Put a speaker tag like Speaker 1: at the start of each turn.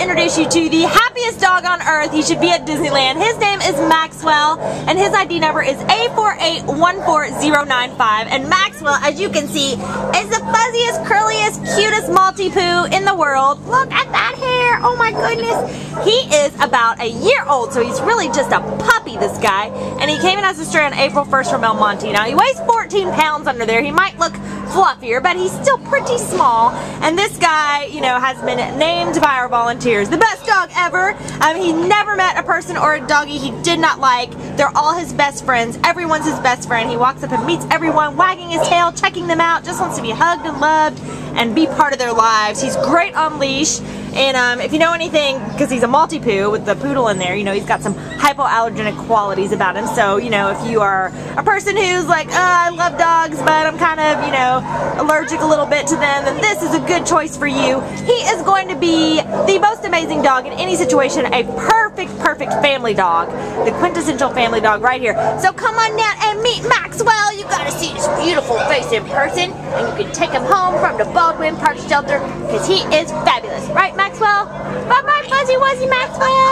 Speaker 1: introduce you to the happiest dog on earth. He should be at Disneyland. His name is Maxwell, and his ID number is A4814095. And Maxwell, as you can see, is the fuzziest, curliest, cutest Maltipoo in the world. Look at that hair. Oh my goodness. He is about a year old, so he's really just a puppy, this guy. And he came in as a stray on April 1st from El Monte. Now, he weighs 14 pounds under there. He might look fluffier, but he's still pretty small. And this guy, you know, has been named by our volunteers the best dog ever. Um, he never met a person or a doggy he did not like. They're all his best friends. Everyone's his best friend. He walks up and meets everyone, wagging his tail, checking them out, just wants to be hugged and loved and be part of their lives. He's great on leash. And um, if you know anything, because he's a Maltipoo with the poodle in there, you know, he's got some hypoallergenic qualities about him. So, you know, if you are a person who's like, oh, I love dogs, but I'm kind of, you know, allergic a little bit to them, then this is a good choice for you. He is going to be the most amazing dog in any situation, a perfect, perfect family dog. The quintessential family dog right here. So come on down and meet Maxwell. You beautiful face in person, and you can take him home from the Baldwin Park Shelter, because he is fabulous. Right, Maxwell? Bye-bye, Fuzzy Wuzzy Maxwell!